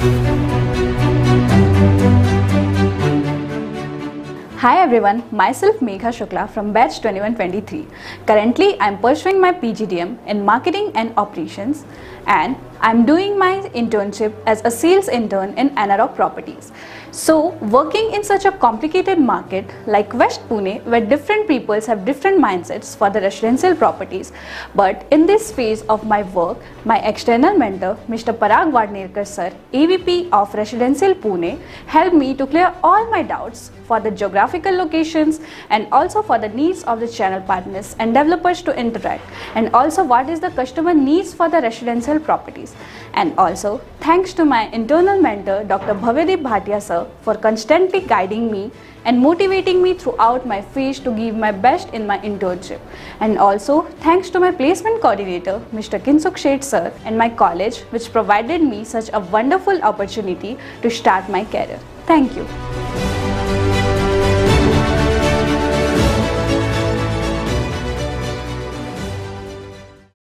Thank you. Hi everyone, myself Megha Shukla from batch 2123. Currently, I am pursuing my PGDM in marketing and operations and I am doing my internship as a sales intern in ANAROCK Properties. So, working in such a complicated market like West Pune where different peoples have different mindsets for the residential properties, but in this phase of my work, my external mentor Mr. Parag Wadnerkar sir, AVP of Residential Pune, helped me to clear all my doubts for the geographical locations and also for the needs of the channel partners and developers to interact and also what is the customer needs for the residential properties and also thanks to my internal mentor Dr. Bhavyadip Bhatia sir for constantly guiding me and motivating me throughout my phase to give my best in my internship. And also thanks to my placement coordinator Mr. Kinsuk Shet sir and my college which provided me such a wonderful opportunity to start my career. Thank you.